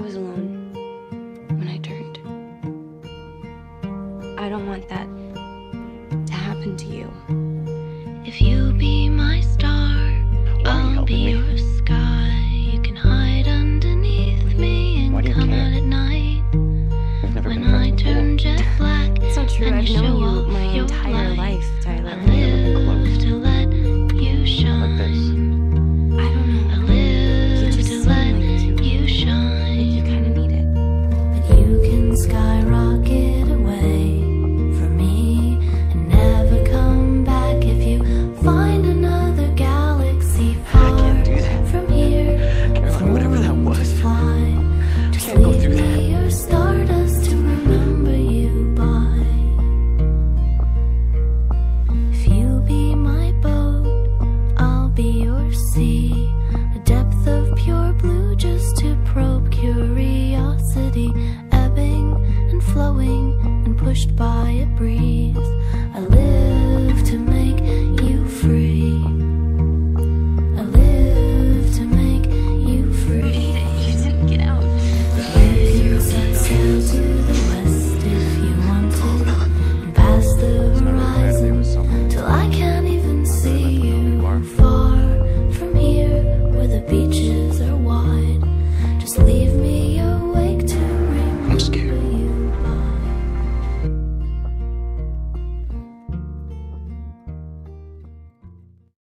I was alone when I turned. I don't want that to happen to you. If you be my star, I'll be your sky. You can hide underneath me and Why do you come care? out at night. We've never When been I turn before. jet black, It's not true. and I've you known show you off my your flowing and pushed by a breeze. I live to make